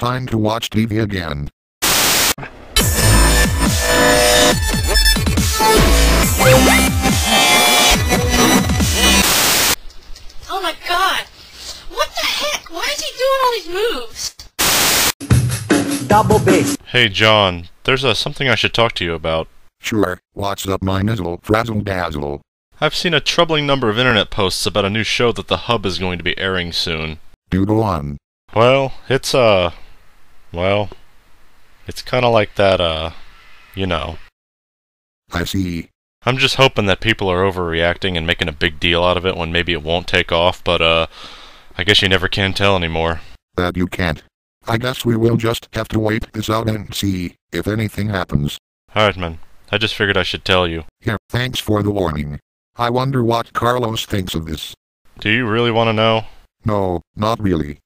Time to watch TV again. Oh my god! What the heck? Why is he doing all these moves? Double bass. Hey John, there's uh, something I should talk to you about. Sure, what's up my nizzle, frazzle dazzle. I've seen a troubling number of internet posts about a new show that the Hub is going to be airing soon. Do go on. Well, it's uh well, it's kind of like that uh, you know. I see. I'm just hoping that people are overreacting and making a big deal out of it when maybe it won't take off, but uh I guess you never can tell anymore. That you can't. I guess we will just have to wait this out and see if anything happens. Alright, man. I just figured I should tell you. Here, thanks for the warning. I wonder what Carlos thinks of this. Do you really want to know? No, not really.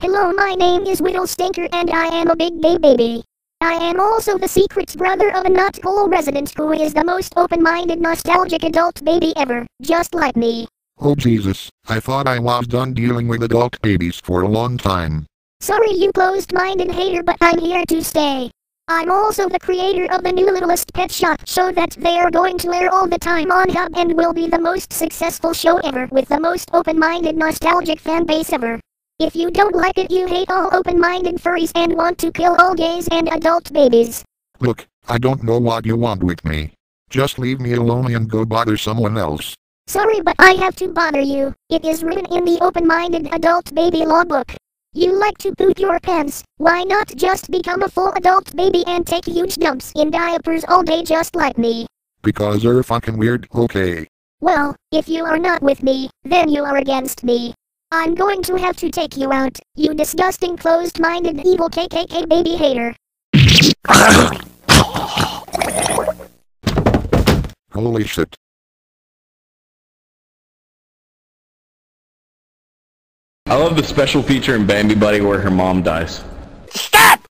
Hello, my name is Widdle Stinker and I am a big gay baby. I am also the secret brother of a Nut Hole resident who is the most open-minded nostalgic adult baby ever, just like me. Oh Jesus, I thought I was done dealing with adult babies for a long time. Sorry you closed-minded hater but I'm here to stay. I'm also the creator of the new Littlest Pet Shop show that they are going to air all the time on Hub and will be the most successful show ever with the most open-minded nostalgic fan base ever. If you don't like it you hate all open-minded furries and want to kill all gays and adult babies. Look, I don't know what you want with me. Just leave me alone and go bother someone else. Sorry but I have to bother you. It is written in the open-minded adult baby law book. You like to poop your pants, why not just become a full adult baby and take huge dumps in diapers all day just like me? Because you're fucking weird, okay. Well, if you are not with me, then you are against me. I'm going to have to take you out, you disgusting closed-minded evil KKK baby hater. Holy shit. I love the special feature in Bambi Buddy where her mom dies. Stop!